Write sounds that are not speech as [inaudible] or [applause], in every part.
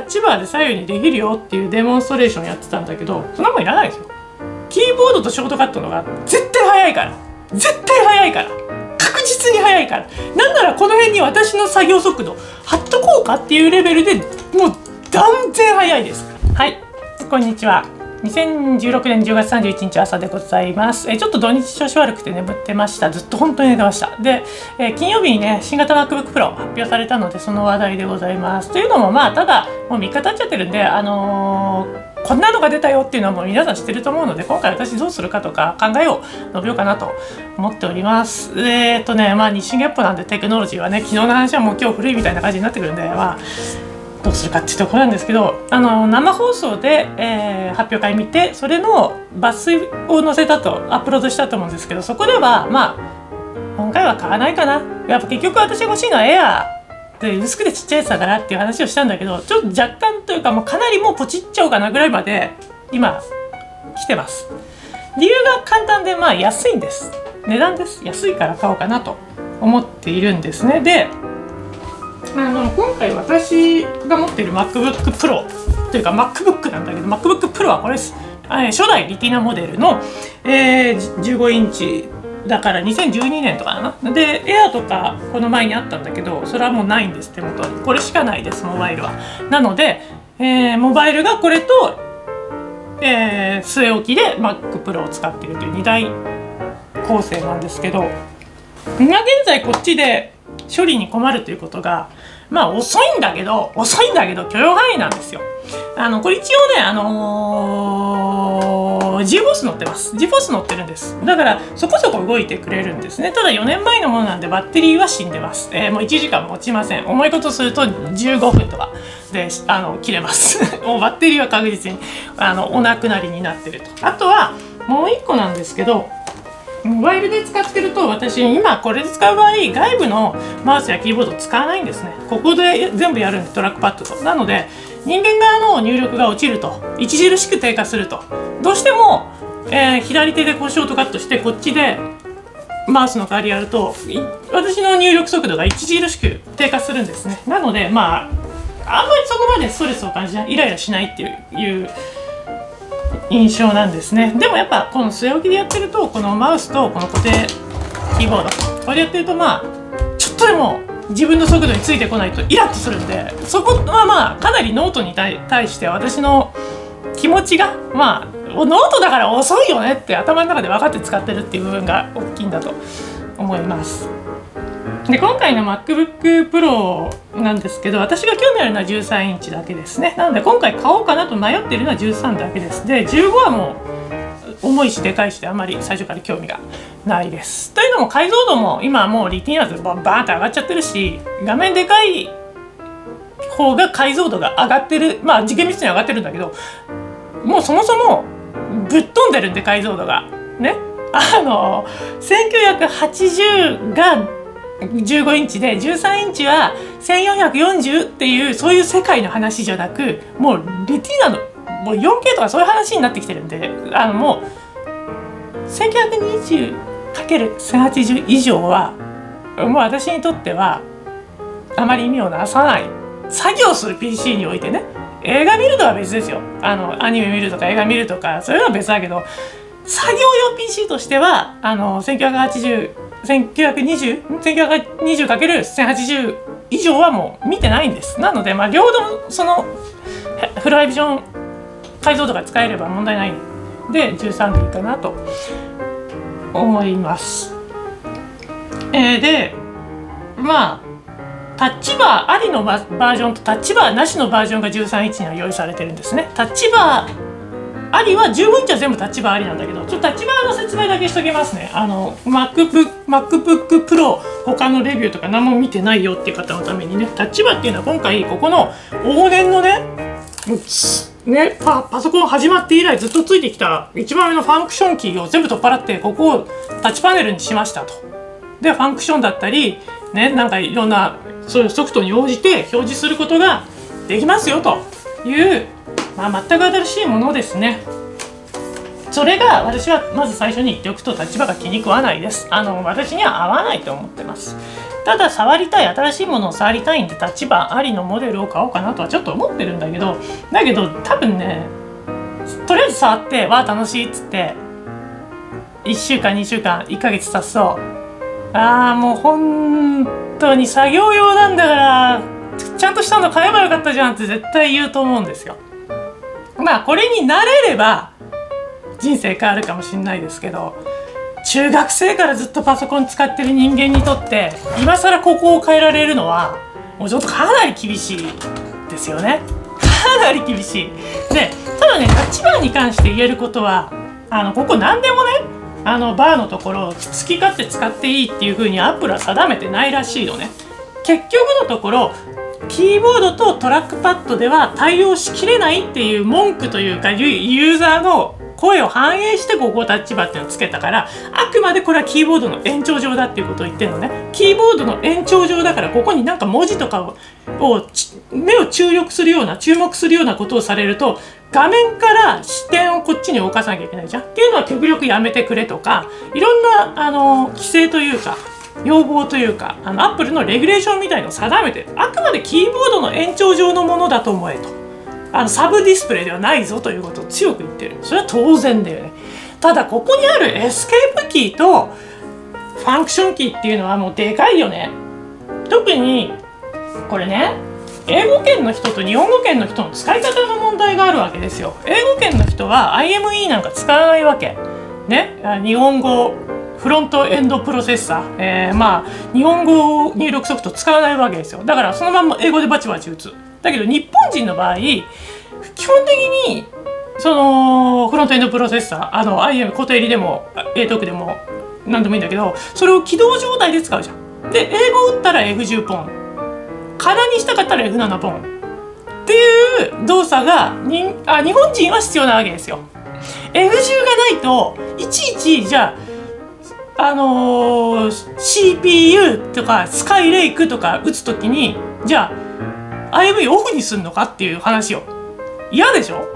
ッチバーで左右にできるよっていうデモンストレーションやってたんだけどそんなもんいらないですよ。キーボードとショートカットのが絶対早いから。絶対早いから。確実に早いから。なんならこの辺に私の作業速度貼っとこうかっていうレベルでもう断然早いです。はい。こんにちは。2016年10月31日朝でございます。えちょっと土日調子悪くて眠ってました。ずっと本当に寝てました。で、え金曜日にね、新型 MacBook Pro 発表されたので、その話題でございます。というのも、まあ、ただ、もう3日経っちゃってるんで、あのー、こんなのが出たよっていうのはもう皆さん知ってると思うので、今回私どうするかとか考えを述べようかなと思っております。えっ、ー、とね、まあ日進月歩なんでテクノロジーはね、昨日の話はもう今日古いみたいな感じになってくるんで、まあ、どうするかっていうところなんですけどあの生放送で、えー、発表会見てそれの抜粋を載せたとアップロードしたと思うんですけどそこではまあ今回は買わないかな。やっぱ結局私が欲しいのはエアーで薄くてちっちゃいやつだからっていう話をしたんだけどちょっと若干というかもうかなりもうポチっちゃおうかなぐらいまで今来てます。理由が簡単でまあ安いんです。値段です。安いから買おうかなと思っているんですね。であの今回私が持っている MacBook Pro というか MacBook なんだけど MacBook Pro はこれです、初代リティナモデルの、えー、15インチだから2012年とかだなで Air とかこの前にあったんだけどそれはもうないんです手元に。これしかないですモバイルは。なので、えー、モバイルがこれと、えー、据え置きで Mac Pro を使っているという2台構成なんですけど今現在こっちで処理に困るということがまあ遅いんだけど遅いんだけど許容範囲なんですよ。あのこれ一応ねあのー、GFOS 乗ってます。GFOS 乗ってるんです。だからそこそこ動いてくれるんですね。ただ4年前のものなんでバッテリーは死んでます、えー、もう1時間持ちません。重いことすると15分とかであの切れます。[laughs] もうバッテリーは確実にあのお亡くなりになってると。あとはもう1個なんですけどモバイルで使ってると私今これで使う場合外部のマウスやキーボード使わないんですね。ここで全部やるんでトラックパッドと。なので人間側の入力が落ちると著しく低下すると。どうしても、えー、左手でこうショートカットしてこっちでマウスの代わりやると私の入力速度が著しく低下するんですね。なのでまああんまりそこまでストレスを感じないイライラしないっていう印象なんですねでもやっぱこの据え置きでやってるとこのマウスとこの固定キーボードこれやってるとまあちょっとでも自分の速度についてこないとイラッとするんでそこはまあかなりノートに対して私の気持ちがまあノートだから遅いよねって頭の中で分かって使ってるっていう部分が大きいんだと思います。で今回の MacBook Pro なんですけど私が興味あるのは13インチだけですね。なので今回買おうかなと迷ってるのは13だけです。で15はもう重いしでかいしであまり最初から興味がないです。というのも解像度も今もうリティーナーズバンバーンって上がっちゃってるし画面でかい方が解像度が上がってるまあ次元密に上がってるんだけどもうそもそもぶっ飛んでるんで解像度が。ね。あの1980が15インチで13インチは1440っていうそういう世界の話じゃなくもうレティーナのもう 4K とかそういう話になってきてるんであのもう 1920×1080 以上はもう私にとってはあまり意味をなさない作業する PC においてね映画見るとは別ですよ。あのアニメ見るとか映画見るとかそういうのは別だけど作業用 PC としてはあの 19801920×1080 以上はもう見てないんです。なので、まあ、両方そのフルハイビジョン解像度が使えれば問題ないで13でいいかなと思います。えー、でまあタッチバーありのバージョンとタッチバーなしのバージョンが13インチには用意されてるんですね。タッチバーありは15インチは全部タッチバーありなんだけどちょっとタッチバーの説明だけしときますねあの MacBook, MacBook Pro 他のレビューとか何も見てないよっていう方のためにねタッチバーっていうのは今回ここの往年のねねパパソコン始まって以来ずっとついてきた一番上のファンクションキーを全部取っ払ってここをタッチパネルにしましたと。でファンクションだったりねなんかいろんなそういうソフトに応じて表示することができますよというまあ、全く新しいものですね。それが私はまず最初に言っておくと立場が気に食わないです。あの私には合わないと思ってます。ただ触りたい新しいものを触りたいんで立場ありのモデルを買おうかなとはちょっと思ってるんだけどだけど多分ねとりあえず触ってわあ楽しいっつって1週間2週間1ヶ月経つとああもう本当に作業用なんだからちゃんとしたの買えばよかったじゃんって絶対言うと思うんですよ。まあこれに慣れれば人生変わるかもしれないですけど中学生からずっとパソコン使ってる人間にとって今更ここを変えられるのはもうちょっとかなり厳しいですよね。かなり厳しい。でただね立場に関して言えることはあのここ何でもねあのバーのところ好き勝手使っていいっていう風にアップルは定めてないらしいのね。結局のところキーボードとトラックパッドでは対応しきれないっていう文句というかユーザーの声を反映してここタッチバっていうのをつけたからあくまでこれはキーボードの延長上だっていうことを言ってるのね。キーボードの延長上だからここになんか文字とかを目を注力するような注目するようなことをされると画面から視点をこっちに動かさなきゃいけないじゃん。っていうのは極力やめてくれとかいろんなあの規制というか要望というかあのアップルのレギュレーションみたいのを定めてあくまでキーボードの延長上のものだと思えと。あのサブディスプレイではないぞということを強く言ってる。それは当然だよね。ただここにあるエスケープキーとファンクションキーっていうのはもうでかいよね。特にこれね英語圏の人と日本語圏の人の使い方の問題があるわけですよ。英語圏の人は IME なんか使わないわけ。ね。日本語フロントエンドプロセッサー、えー、まあ日本語入力ソフト使わないわけですよ。だからそのまんま英語でバチバチ打つ。だけど日本人の場合基本的にそのフロントエンドプロセッサーあの IM 固定入りでも A トークでも何でもいいんだけどそれを起動状態で使うじゃん。で英語打ったら F10 ポン。空にしたかったら F7 ポン。っていう動作がにあ日本人は必要なわけですよ。F10 がないといちいちじゃああのー、CPU とかスカイレイクとか打つ時にじゃあ IME オフにすんのかっていう話よ。嫌でしょ？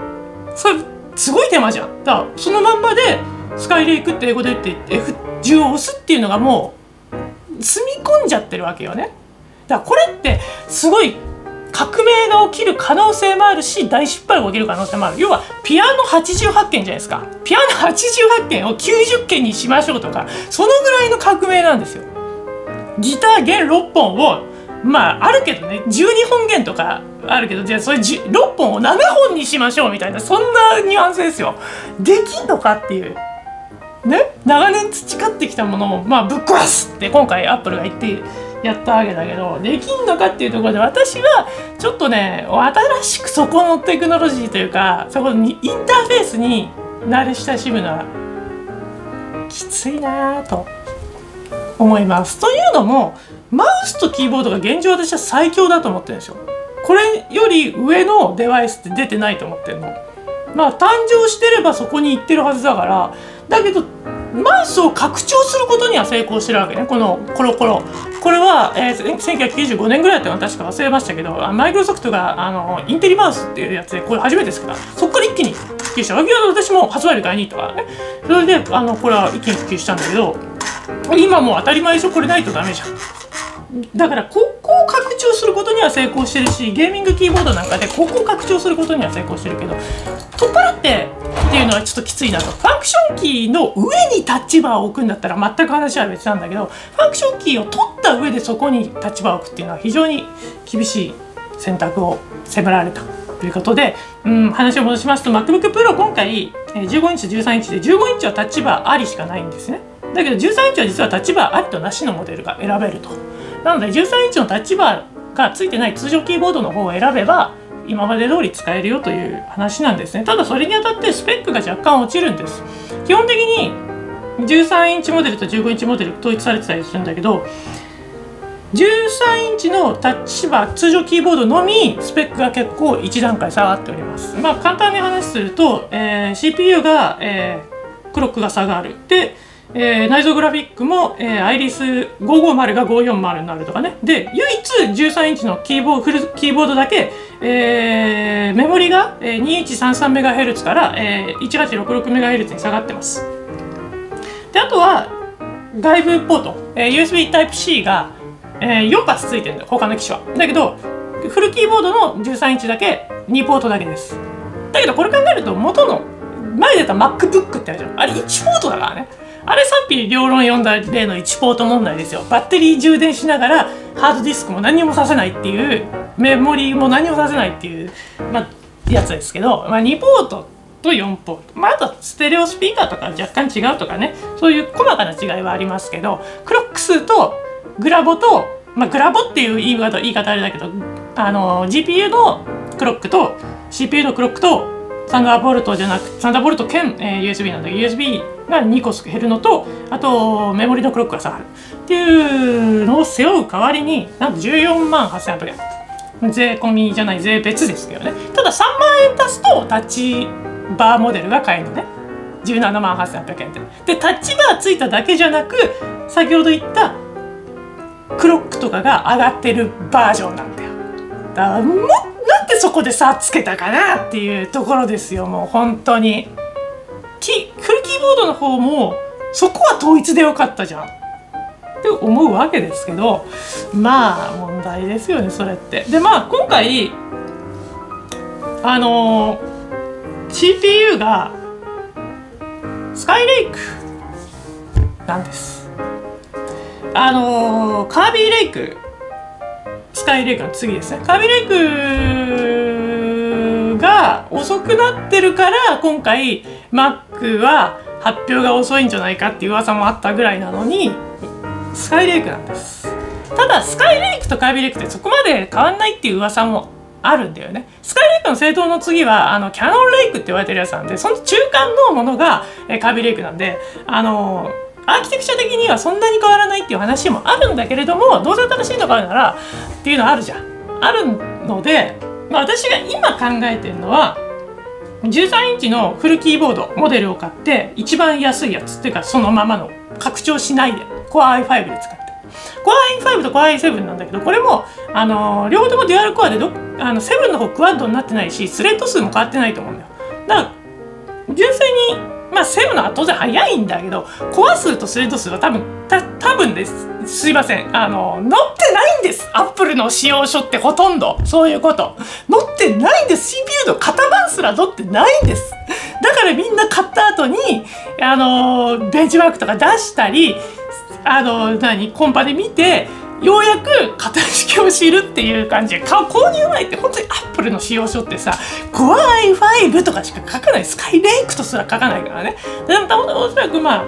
それすごい手間じゃん。だからそのまんまでスカイレイクって英語で言って F10 を押すっていうのがもう積み込んじゃってるわけよね。だからこれってすごい革命が起きる可能性もあるし大失敗が起きる可能性もある要はピアノ88件じゃないですかピアノ88件を90件にしましょうとかそのぐらいの革命なんですよギター弦6本をまああるけどね12本弦とかあるけどじゃあそれ6本を7本にしましょうみたいなそんなニュアンスですよ。できんのかっていう。ね？長年培ってきたものをまあぶっ壊すって今回アップルが言ってやったわけだけどできんのかっていうところで私はちょっとね新しくそこのテクノロジーというかそこにインターフェースに慣れ親しむのはきついなと思います。というのもマウスとキーボードが現状私は最強だと思ってるんですよこれより上のデバイスって出てないと思ってるのまあ誕生してればそこに行ってるはずだからだけどマウスを拡張することには成功してるわけね。このコロコロ。これは、えー、1995年ぐらいだったの確か忘れましたけどマイクロソフトがあのインテリマウスっていうやつでこれ初めてですからそっから一気に普及した。私も発売日買いに行ったかね。それであのこれは一気に普及したんだけど今もう当たり前でしょ。これないとダメじゃん。だからここを拡張することには成功してるしゲーミングキーボードなんかでここを拡張することには成功してるけど取っ払ってっていうのはちょっときついなと。ファンクションキーの上にタッチバーを置くんだったら全く話は別なんだけどファンクションキーを取った上でそこにタッチバーを置くっていうのは非常に厳しい選択を迫られたということで、うん、話を戻しますと MacBook Pro 今回15インチと13インチで15インチはタッチバーありしかないんですね。だけど13インチは実はタッチバーありとなしのモデルが選べると。なので13インチのタッチバーがついてない通常キーボードの方を選べば今まで通り使えるよという話なんですね。ただそれにあたってスペックが若干落ちるんです。基本的に13インチモデルと15インチモデル統一されてたりするんだけど13インチのタッチバー通常キーボードのみスペックが結構1段階下がっております。まあ簡単に話すると、えー、CPU が、えー、クロックが下がる。でえー、内蔵グラフィックも、えー、アイリス550が540になるとかね。で、唯一13インチのキーボード、フルキーボードだけ、えー、メモリが、えー、2133MHz から、えー、1866MHz に下がってます。で、あとは、外部ポート、えー、USB Type-C が、えー、4発ついてるんだよ他の機種は。だけどフルキーボードの13インチだけ2ポートだけです。だけどこれ考えると元の前出た MacBook ってあるじゃん。あれ1ポートだからね。あれ賛否両論読んだ例の1ポート問題ですよ。バッテリー充電しながらハードディスクも何もさせないっていうメモリーも何もさせないっていう、まあ、やつですけど、まあ、2ポートと4ポート、まあ、あとステレオスピーカーとか若干違うとかね。そういう細かな違いはありますけどクロック数とグラボと、まあ、グラボっていう言い方言い方あれだけどあの GPU のクロックと CPU のクロックとサンダーボルトじゃなくサンダーボルト兼、えー、USB なんだけど USB が2個減るのとあとメモリのクロックが下がるっていうのを背負う代わりになんと14万8800円税込みじゃない税別ですけどね。ただ3万円足すとタッチバーモデルが買えるのね。17万8800円で。でタッチバーついただけじゃなく先ほど言ったクロックとかが上がってるバージョンなんだよ。だもなんでそこで差つけたかなっていうところですよもう本当に。キフルキーボードの方もそこは統一でよかったじゃん。って思うわけですけどまあ問題ですよねそれって。でまあ今回あのー、CPU がスカイレイクなんです。あのー、カービィレイクスカイレイクの次ですね。カビレイクが遅くなってるから今回 Mac は発表が遅いんじゃないかっていう噂もあったぐらいなのにスカイレイクなんです。ただスカイレイクとカービレイクってそこまで変わんないっていう噂もあるんだよね。スカイレイクの正当の次はあのキャノンレイクって言われてるやつなんでその中間のものが、えカビレイクなんであのアーキテクチャ的にはそんなに変わらないっていう話もあるんだけれどもどうせ新しいのがあるならっていうのはあるじゃん。あるので、まあ、私が今考えてるのは13インチのフルキーボードモデルを買って一番安いやつっていうかそのままの拡張しないで Core i5 で使って。Core i5 と Core i7 なんだけどこれもあのー、両方ともデュアルコアでどあの7の方クワッドになってないしスレッド数も変わってないと思うんだよ。だから純粋にまあセブのは当然早いんだけどコア数とスレッド数は多分た多分です。すいません。あの載ってないんです。アップルの使用書ってほとんど。そういうこと。載ってないんです。CPU の型番すら載ってないんです。だからみんな買った後にあのベンチマークとか出したりあの何？コンパで見てようやく型式を知るっていう感じで購入前って本当にアップルの使用書ってさ Core i5 とかしか書かない。スカイレイクとすら書かないからね。でもおそらくまあ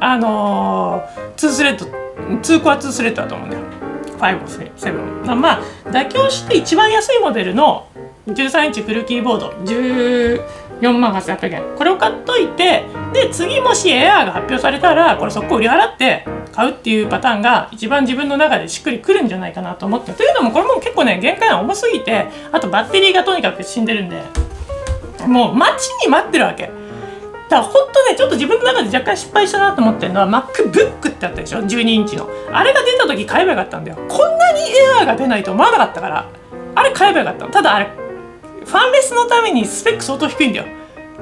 あのー、2スレッド2コア2スレッドだと思うんだよ。5、7まあ妥協して一番安いモデルの13インチフルキーボード。4万8800円。これを買っといてで次もしエアーが発表されたらこれ速攻売り払って買うっていうパターンが一番自分の中でしっくりくるんじゃないかなと思って。というのもこれも結構ね限界が重すぎてあとバッテリーがとにかく死んでるんで。もう待ちに待ってるわけ。だから本当ねちょっと自分の中で若干失敗したなと思ってるのは MacBook ってあったでしょ？12インチの。あれが出た時買えばよかったんだよ。こんなにエアーが出ないと思わなかったから。あれ買えばよかったの。ただあれファンレスのためにスペック相当低いんだよ。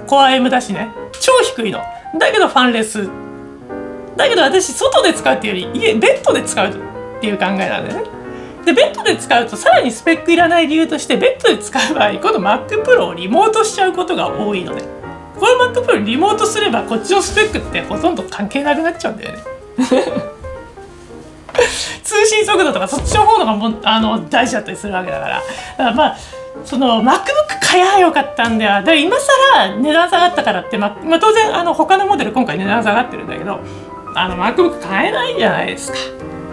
コア M だしね。超低いの。だけどファンレス。だけど私外で使うっていうより家ベッドで使うっていう考えなんだよね。でベッドで使うとさらにスペックいらない理由としてベッドで使う場合この MacPro をリモートしちゃうことが多いのでこの MacPro リモートすればこっちのスペックってほとんど関係なくなっちゃうんだよね。[laughs] 通信速度とかそっちの方のがもあの大事だったりするわけだから。だからまあその MacBook 買えばよかったんだよ。だから今更値段下がったからって、ままあ、当然あの他のモデル今回値段下がってるんだけどあの MacBook 買えないじゃないですか。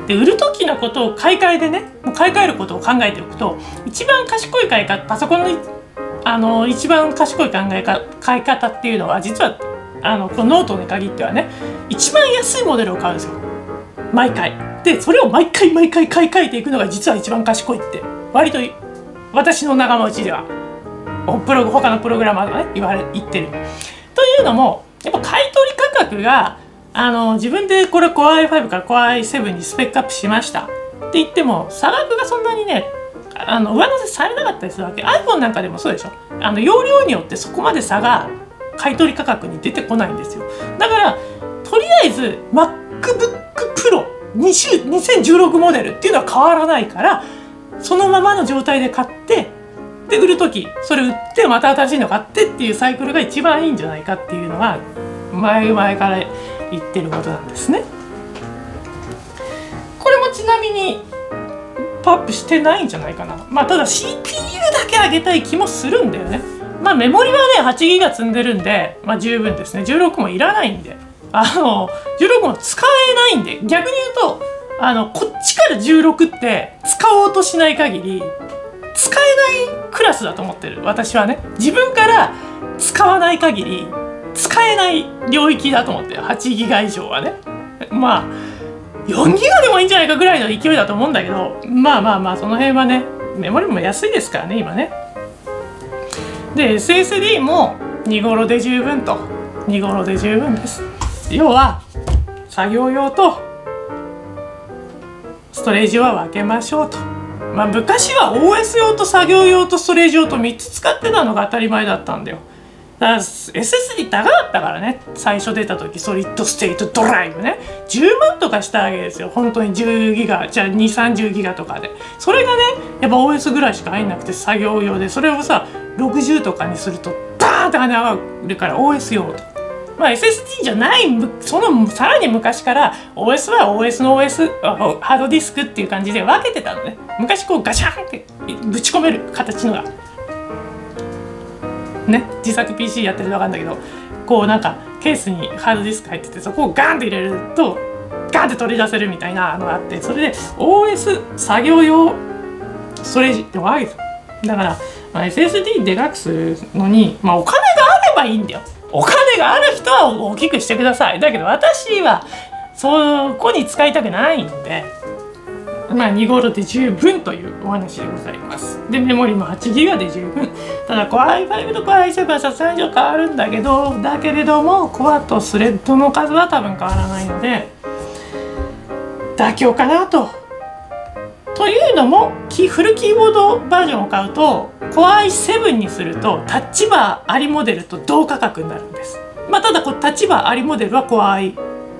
で売る時のことを買い替えでねもう買い替えることを考えておくと一番賢い買い方パソコンのあの一番賢い考えか買い方っていうのは実はあのこのノートに限ってはね一番安いモデルを買うんですよ。毎回。でそれを毎回毎回買い替えていくのが実は一番賢いって。割と私の仲間内では。プロ他のプログラマーがね言われ言ってる。というのもやっぱ買い取り価格があの自分でこれ Core i5 から Core i7 にスペックアップしました。って言っても差額がそんなにねあの上乗せされなかったりするわけ。iPhone なんかでもそうでしょ。あの容量によってそこまで差が買取価格に出てこないんですよ。だからとりあえず MacBookPro2016 モデルっていうのは変わらないからそのままの状態で買ってで売る時それ売ってまた新しいの買ってっていうサイクルが一番いいんじゃないかっていうのが前々から言ってることなんですね。これもちなみにパップしてないんじゃないかな。まあただ CPU だけ上げたい気もするんだよね。まあメモリはね8ギガ積んでるんで、まあ十分ですね。16もいらないんで。あの、16も使えないんで、逆に言うと、あの、こっちから16って使おうとしない限り、使えないクラスだと思ってる。私はね。自分から使わない限り、使えない領域だと思ってる。8ギガ以上はね。まあ、4ギガでもいいんじゃないかぐらいの勢いだと思うんだけど、まあまあまあ、その辺はね、メモリも安いですからね、今ね。で、SSD も2頃で十分と。2頃で十分です。要は作業用とストレージは分けましょうと。まあ昔は OS 用と作業用とストレージ用と3つ使ってたのが当たり前だったんだよ。だから SSD 高かったからね。最初出た時ソリッドステートドライブね。10万とかしたわけですよ。本当に10ギガじゃあ230ギガとかで。それがねやっぱ OS ぐらいしか入んなくて作業用で。それをさ60とかにするとバーンって跳ね上がるから OS 用と。まあ、SSD じゃないそのさらに昔から OS は OS の OS ハードディスクっていう感じで分けてたのね。昔こうガシャンってぶち込める形のが。ね自作 PC やってると分かるんだけどこうなんかケースにハードディスク入っててそこをガンって入れるとガンって取り出せるみたいなのがあってそれで OS 作業用ストレージってわけだから、まあ、SSD でかくするのに、まあ、お金があればいいんだよ。お金がある人は大きくしてください。だけど私はそこに使いたくないんでまあ2頃で十分というお話でございます。でメモリも8ギガで十分。ただ Core i5 と Core i7 はさすがに変わるんだけどだけれどもコアとスレッドの数は多分変わらないので妥協かなとというのもフルキーボードバージョンを買うと Core i7 にするとタッチバーありモデルと同価格になるんです。まあ、ただこタッチバーありモデルは Core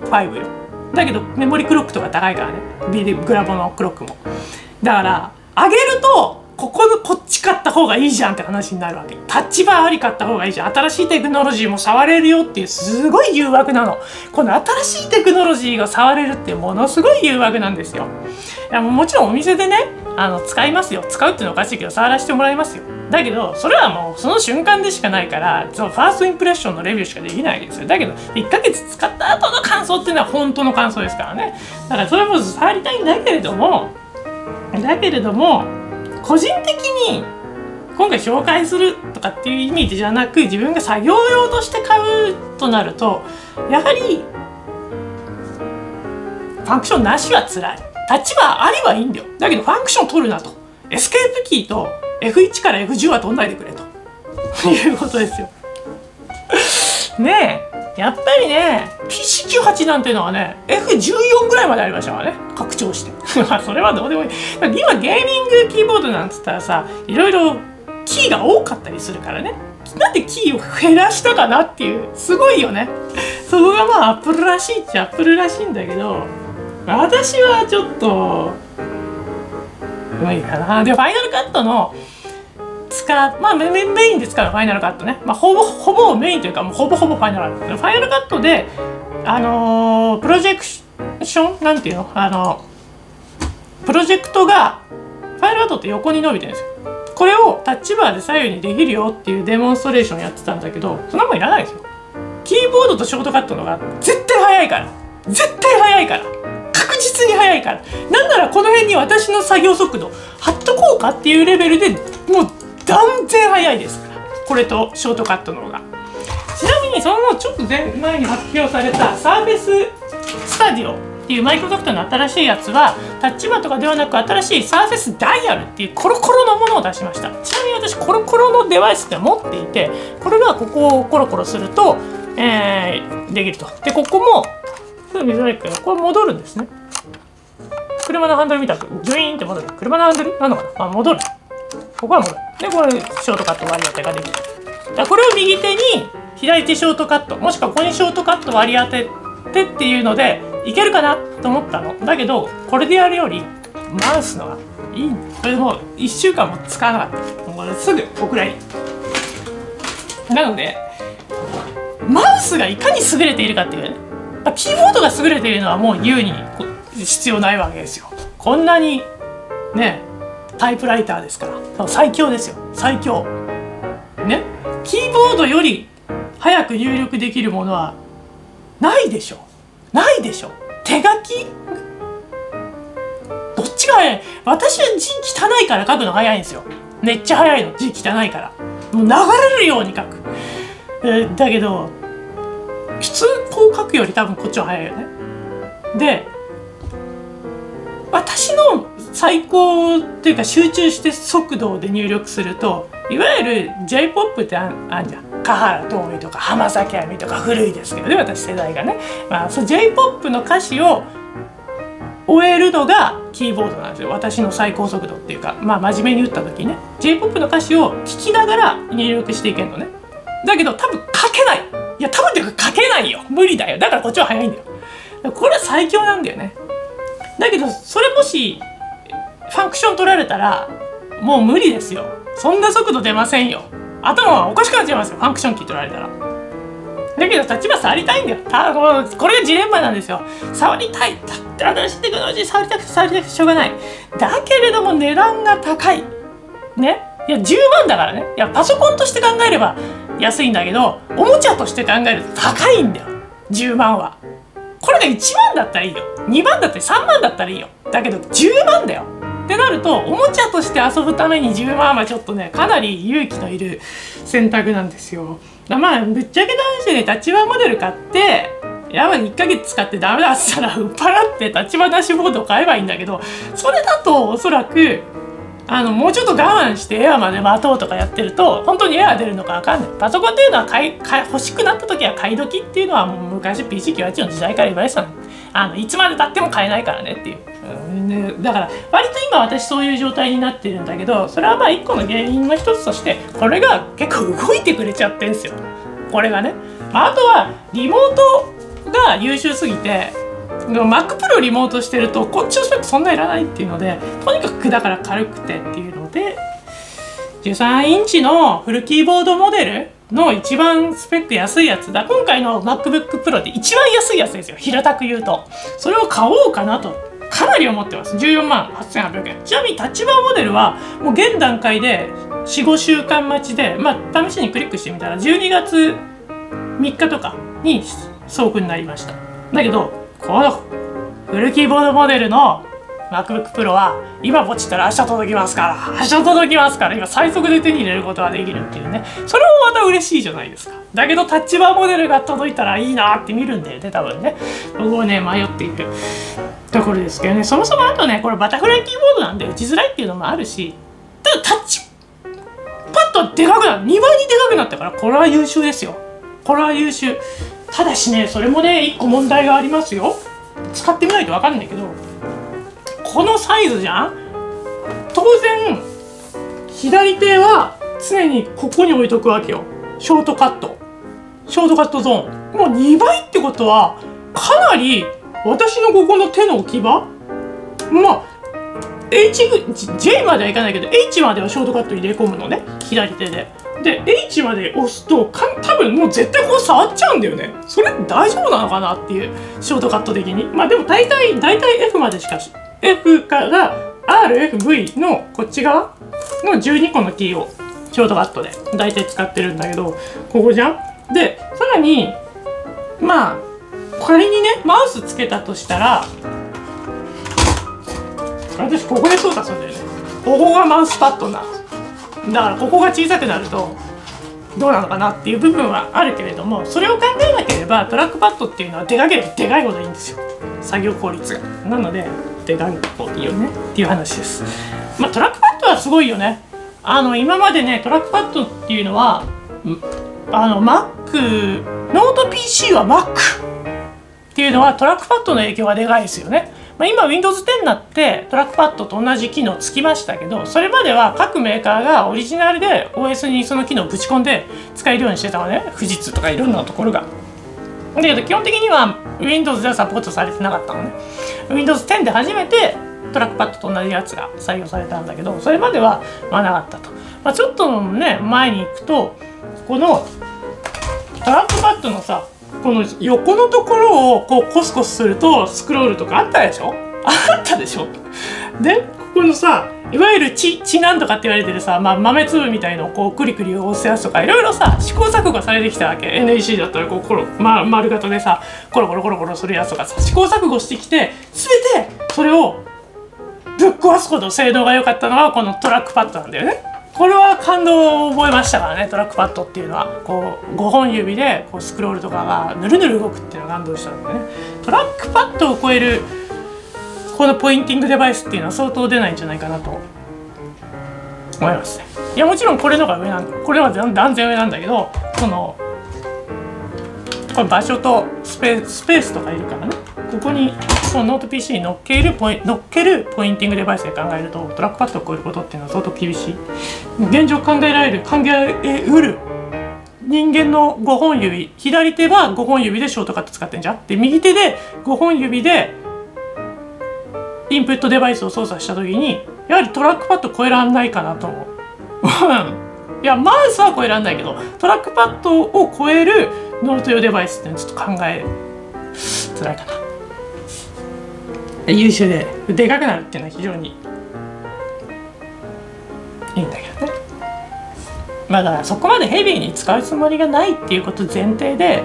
i5 よ。だけどメモリクロックとか高いからね。ビデグラボのクロックも。だから上げるとここのこっち買った方がいいじゃんって話になるわけ。タッチバーあり買った方がいいじゃん。新しいテクノロジーも触れるよっていうすごい誘惑なの。この新しいテクノロジーが触れるってものすごい誘惑なんですよ。いやもちろんお店でねあの使いますよ使うっていうのはおかしいけど触らせてもらいますよだけどそれはもうその瞬間でしかないからそのファーストインプレッションのレビューしかできないわけですよだけど1ヶ月使った後の感想っていうのは本当の感想ですからねだからそれも触りたいんだけれどもだけれども個人的に今回紹介するとかっていう意味じゃなく自分が作業用として買うとなるとやはりファンクションなしは辛い。タッチバーありはいいんだよ。だけどファンクション取るなと。エスケープキーと F1 から F10 は取んないでくれと。[laughs] いうことですよ。ねえ。やっぱりね PC98 なんていうのはね F14 ぐらいまでありましたからね。拡張して。[laughs] まあそれはどうでもいい。今ゲーミングキーボードなんつったらさいろいろキーが多かったりするからね。なんでキーを減らしたかなっていうすごいよね。そこがまあアップルらしいっちゃアップルらしいんだけど私はちょっと無理かな。でファイナルカットの使まあメインで使うファイナルカットね、まあ、ほぼほぼメインというかもうほぼほぼファイナルカットファイナルカットであのー、プロジェクションなんていうの？あのプロジェクトがファイナルカットって横に伸びてるんですよ。これをタッチバーで左右にできるよっていうデモンストレーションやってたんだけどそんなもんいらないですよ。キーボードとショートカットのが絶対速いから。絶対速いから。確実に速いから。なんならこの辺に私の作業速度貼っとこうかっていうレベルで断然速いです。からこれとショートカットの方が。ちなみにそのちょっと前前に発表されたサーフェススタジオっていうマイクロソフトの新しいやつはタッチバーとかではなく新しいサーフェスダイヤルっていうコロコロのものを出しました。ちなみに私コロコロのデバイスって持っていてこれがここをコロコロすると、えー、できると。でここもちょっと見づらいけどこれ戻るんですね。車のハンドルみたくジュイーンって戻る。車のハンドル？なのかな？まあ戻る。ここは戻るでこれショートカット割り当てができる。だこれを右手に左手ショートカットもしくはここにショートカット割り当ててっていうのでいけるかなと思ったの。だけどこれでやるよりマウスのがいい。これもう1週間も使わなかった。もうすぐお蔵入り。なのでマウスがいかに優れているかっていうね。キーボードが優れているのはもう言うに必要ないわけですよ。こんなにねタイプライターですから。最強ですよ。最強。ね。キーボードより早く入力できるものはないでしょないでしょ手書き？どっちが早い？私は字汚いから書くの早いんですよ。めっちゃ早いの。字汚いから。もう流れるように書く、えー、だけど普通こう書くより多分こっちは早いよね。で私の最高っていうか集中して速度で入力するといわゆる J−POP ってあんじゃん。華原朋美とか浜崎あみとか古いですけどね私世代がね、まあ、そ J−POP の歌詞を終えるのがキーボードなんですよ。私の最高速度っていうか。まあ真面目に打った時ね。J−POP の歌詞を聴きながら入力していけるのね。だけど多分書けない。いや多分っていうか書けないよ。無理だよ。だからこっちは早いんだよ。これは最強なんだよね。だけどそれもしファンクション取られたらもう無理ですよ。そんな速度出ませんよ。頭はおかしくなっちゃいますよ。ファンクションキー取られたら。だけど立場触りたいんだよ。たこれがジレンマなんですよ。触りたい。だって新しいテクノロジー触りたくて触りたくてしょうがない。だけれども値段が高い。ね？いや10万だからね。いやパソコンとして考えれば安いんだけどおもちゃとして考えると高いんだよ。10万は。これが1万だったらいいよ。2万だったり3万だったらいいよ。だけど10万だよ。ってなるとおもちゃとして遊ぶために自分はまあちょっとねかなり勇気のいる選択なんですよ。だまあぶっちゃけ男子で立場モデル買ってやばい1ヶ月使ってダメだっつったら売っ払ってタッチバーダッシュボードを買えばいいんだけどそれだとおそらくあのもうちょっと我慢してエアまで待とうとかやってると本当にエア出るのか分かんない。パソコンっていうのは買い買い欲しくなった時は買い時っていうのはもう昔 PC98 の時代から言われてたの。あのいつまでたっても買えないからねっていう、うんね、だから割と今私そういう状態になってるんだけどそれはまあ一個の原因の一つとしてこれが結構動いてくれちゃってんですよ。これがね、まあ、あとはリモートが優秀すぎて Mac Pro リモートしてるとこっちのスペックそんないらないっていうのでとにかくだから軽くてっていうので13インチのフルキーボードモデルの一番スペック安いやつだ。今回の MacBook Pro って一番安いやつですよ。平たく言うと。それを買おうかなと。かなり思ってます。14万8800円。ちなみにタッチバーモデルはもう現段階で45週間待ちでまあ試しにクリックしてみたら12月3日とかに送付になりました。だけどこのフルキーボードモデルの MacBook Pro は今ポチったら明日届きますから。明日届きますから。今最速で手に入れることができるっていうね。それもまた嬉しいじゃないですか。だけどタッチバーモデルが届いたらいいなって見るんだよね多分ね。僕はね迷っているところですけどね。そもそもあとねこれバタフライキーボードなんで打ちづらいっていうのもあるしただタッチパッとでかくなる。2倍にでかくなったからこれは優秀ですよ。これは優秀。ただしねそれもね1個問題がありますよ。使ってみないと分かんないけどこのサイズじゃん？当然左手は常にここに置いとくわけよ。ショートカット。ショートカットゾーン。もう2倍ってことはかなり私のここの手の置き場？まあ H J まではいかないけど H まではショートカット入れ込むのね。左手で。で H まで押すとか多分もう絶対こう触っちゃうんだよね。それ大丈夫なのかなっていうショートカット的に。まあでも大体大体 F までしかし F から RFV のこっち側の12個のキーをショートカットで大体使ってるんだけどここじゃん？でさらにまあ仮にねマウスつけたとしたら私ここで操作するんだよね。ここがマウスパッドなんですだからここが小さくなるとどうなのかなっていう部分はあるけれどもそれを考えなければトラックパッドっていうのはでかければでかいほどいいんですよ作業効率が。なのででかい方がいいよねっていう話です。まあトラックパッドはすごいよね。あの今までねトラックパッドっていうのはあの Mac ノート PC は Mac っていうのはトラックパッドの影響がでかいですよね。まあ、今 Windows 10になってトラックパッドと同じ機能つきましたけどそれまでは各メーカーがオリジナルで OS にその機能をぶち込んで使えるようにしてたのね。富士通とかいろんなところが。だけど基本的には Windows ではサポートされてなかったのね。Windows 10で初めてトラックパッドと同じやつが採用されたんだけどそれまではまなかったと、まあ、ちょっとね前に行くとこのトラックパッドのさこの横のところをこうコスコスするとスクロールとかあったでしょ？あったでしょ。でここのさいわゆる血血なんとかって言われてるさ、まあ、豆粒みたいのをこうクリクリ押すやつとかいろいろさ試行錯誤されてきたわけ。NEC だったらこうコロ、ま、丸型でさコロコロコロコロするやつとかさ試行錯誤してきて全てそれをぶっ壊すほど性能が良かったのはこのトラックパッドなんだよね。これは感動を覚えましたからねトラックパッドっていうのは。こう5本指でこうスクロールとかがぬるぬる動くっていうのが感動したんでね。トラックパッドを超えるこのポインティングデバイスっていうのは相当出ないんじゃないかなと。思いますね。いやもちろんこれのが上なんだこれは断然上なんだけどそのこれ場所とスペースとかいるからね。ここにそのノート PC に乗っけるポイ乗っけるポインティングデバイスで考えるとトラックパッドを超えることっていうのは相当厳しい。現状考えられる考えうる人間の5本指左手は5本指でショートカット使ってんじゃんで右手で5本指でインプットデバイスを操作した時にやはりトラックパッド超えらんないかなと。思ういやマウスは超えらんないけどトラックパッドを超えるノート用デバイスってちょっと考えづらいかな。優秀ででかくなるっていうのは非常にいいんだけどね。まあだからそこまでヘビーに使うつもりがないっていうこと前提で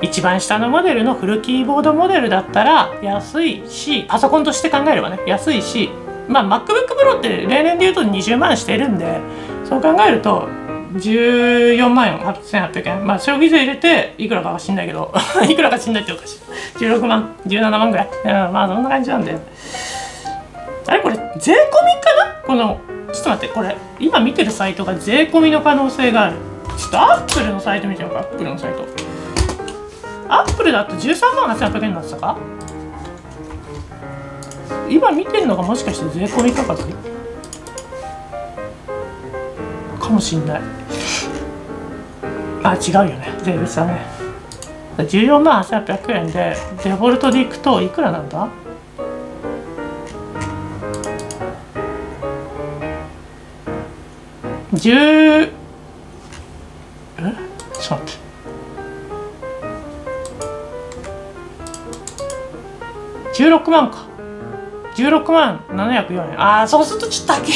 一番下のモデルのフルキーボードモデルだったら安いしパソコンとして考えればね安いしまあ MacBook Pro って例年で言うと20万してるんでそう考えると14万8800円。まあ消費税入れていくらかは知んないけど [laughs] いくらか知んないっておかしい16万17万ぐらい。うんまあそんな感じなんで。あれこれ税込みかな？このちょっと待ってこれ今見てるサイトが税込みの可能性がある。ちょっとアップルのサイト見てみようか。アップルのサイト。アップルだと13万8800円になってたか？今見てるのがもしかして税込み価格？かもしんない。あ違うよね。税別だね。14万8800円でデフォルトでいくといくらなんだ？10え？ちょっと待って。16万か。16万704円。ああそうするとちょっと高いな。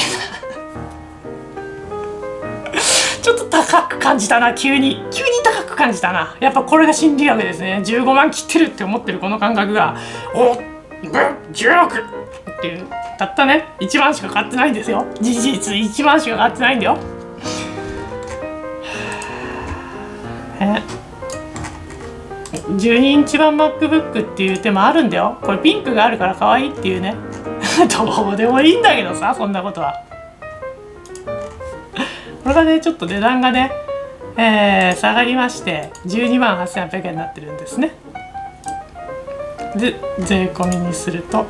高く感じたな急に。急に高く感じたな。やっぱこれが心理学ですね。15万切ってるって思ってるこの感覚が。おっ10億っていうたったね。1万しか買ってないんですよ。事実1万しか買ってないんだよ。え12インチ版 MacBook っていう手もあるんだよ。これピンクがあるから可愛いっていうね。[laughs] どうでもいいんだけどさそんなことは。これがねちょっと値段がね、えー、下がりまして12万8800円になってるんですね。で税込みにすると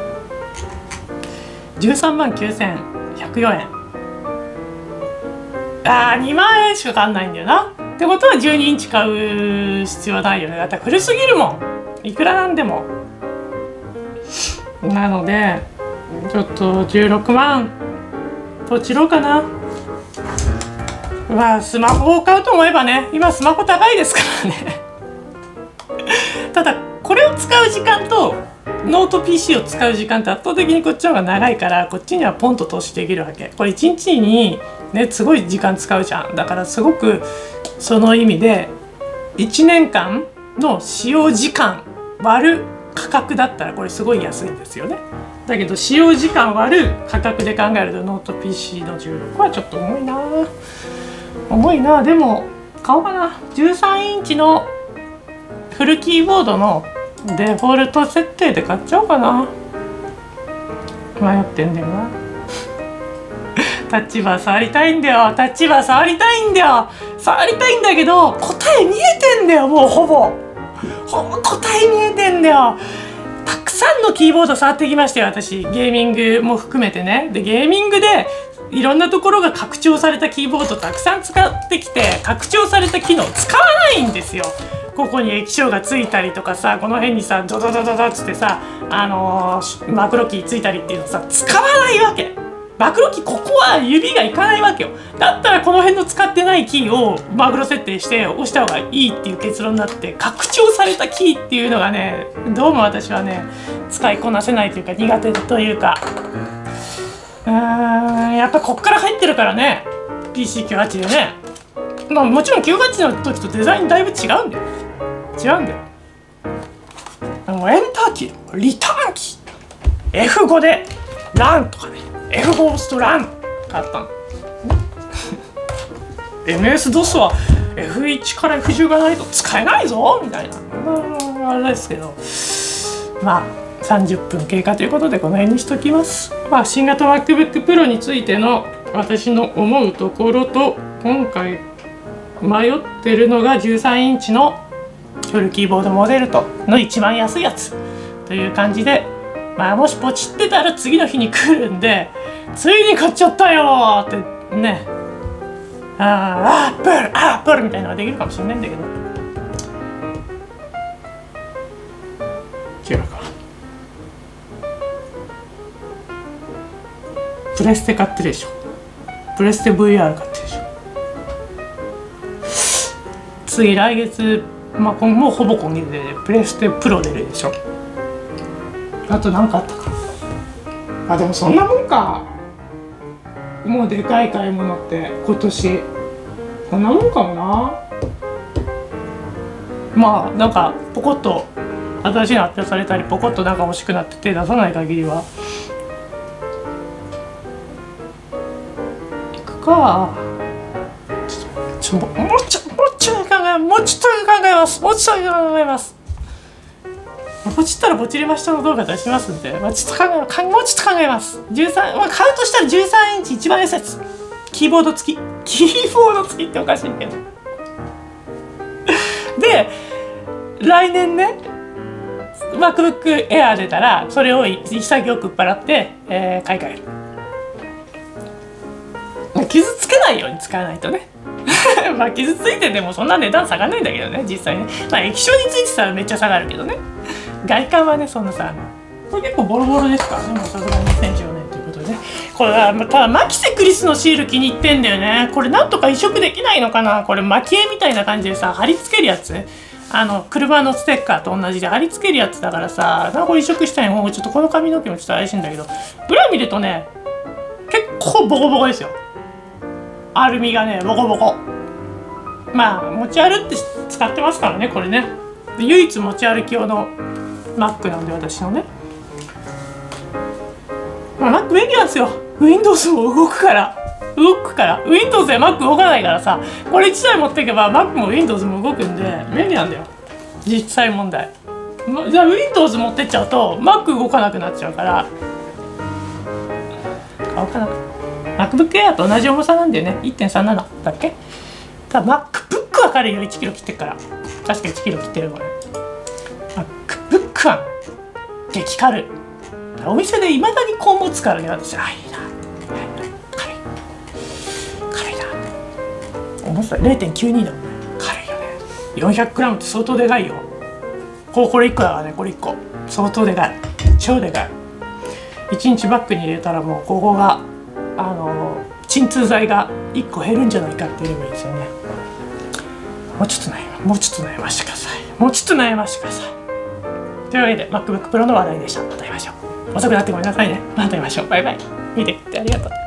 13万9104円。あー2万円しかかんないんだよな。ってことは12インチ買う必要ないよね。だって古すぎるもん。いくらなんでも。なのでちょっと16万ポチろうかな。まあスマホを買うと思えばね今スマホ高いですからね。[laughs] ただこれを使う時間とノート PC を使う時間って圧倒的にこっちの方が長いからこっちにはポンと投資できるわけ。これ1日にねすごい時間使うじゃん。だからすごくその意味で1年間の使用時間割る価格だったらこれすごい安いんですよね。だけど使用時間割る価格で考えるとノート PC の16はちょっと重いな。重いな。でも買おうかな。13インチのフルキーボードのデフォルト設定で買っちゃおうかな。迷ってんだよな。タッチバー触りたいんだよ。タッチバー触りたいんだよ。触りたいんだけど答え見えてんだよもうほぼ。ほぼ答え見えてんだよ。たくさんのキーボード触ってきましたよ私。ゲーミングも含めてね。でゲーミングでいろんなところが拡張されたキーボードたくさん使ってきて拡張された機能使わないんですよ。ここに液晶がついたりとかさこの辺にさドドドドドっつってさあのー、マクロキーついたりっていうのさ使わないわけ。マクロキーここは指がいかないわけよ。だったらこの辺の使ってないキーをマクロ設定して押した方がいいっていう結論になって拡張されたキーっていうのがねどうも私はね使いこなせないというか苦手というか。うんやっぱこっから入ってるからね。PC98 でね。まあもちろん98の時とデザインだいぶ違うんだよ。違うんだよ。もうエンターキーリターンキー。F5 でランとかね。F5 押すとランがあったの。MS-DOS は F1 から F10 がないと使えないぞみたいな。あれですけど。まあ30分経過ということでこの辺にしときます。まあ新型 MacBook Pro についての私の思うところと今回迷ってるのが13インチのフルキーボードモデルとの一番安いやつという感じでまあもしポチってたら次の日に来るんでついに買っちゃったよってね。あーアップルアップルみたいなのができるかもしれないんだけど。プレステ買ってるでしょ。プレステ VR 買ってるでしょ。次来月まあもうほぼ今月でプレステプロ出るでしょ。あと何かあったか。あでもそんなもんか。もうでかい買い物って今年。こんなもんかもな。まあなんかポコッと新しいの発表されたりポコッとなんか欲しくなって手出さない限りはかちょっともうちょもうちょい考えもうちょっと考えます。もうちょっと考えます。ポチったらポチりましたの動画出しますんで、まあ、ちょっと考えかもうちょっと考えます。13、まあ、買うとしたら13インチ一番安いやつ。キーボード付き。[laughs] キーボード付きっておかしいけど。[laughs] で来年ね MacBook Air 出たらそれを潔く払って、えー、買い替える。傷つけないように使わないとね。[laughs] まあ傷ついててもそんな値段下がんないんだけどね実際ね。まあ液晶についてたらめっちゃ下がるけどね。外観はねそんなさこれ結構ボロボロですからね。もうさすがに2014年ということで。これはただマキセクリスのシール気に入ってんだよね。これなんとか移植できないのかな？これ蒔絵みたいな感じでさ貼り付けるやつあの車のステッカーと同じで貼り付けるやつだからさなんか移植したいもうちょっとこの髪の毛もちょっと怪しいんだけど。裏見るとね結構ボコボコですよ。アルミがねボコボコ。まあ持ち歩って使ってますからねこれね。唯一持ち歩き用の Mac なんで私のね、まあ、Mac 便利なんですよ。Windows も動くから。動くから。Windows で Mac 動かないからさこれ1台持っていけば Mac も Windows も動くんで便利なんだよ。実際問題。じゃあ Windows 持ってっちゃうと Mac 動かなくなっちゃうから。買おうかな。MacBook Air と同じ重さなんだよね。1.37だっけ？ただ MacBook は軽いよ 1kg 切ってから。確か 1kg 切ってるこれ MacBook は激軽。お店でいまだにこう持つからね私。あいいな。軽い。軽い。な。重さ0.92だ。軽いよね。400g って相当でかいよ。こうこれ1個だからね。これ1個相当でかい。超でかい。1日バッグに入れたらもうここがあの鎮痛剤が1個減るんじゃないかって言えばいいですよね。もうちょっと悩もうちょっと悩ましてください。もうちょっと悩ましてください。というわけで MacBook Pro の話題でした。また会いましょう。遅くなってごめんなさいね。また会いましょう。バイバイ。見てくれてありがとう。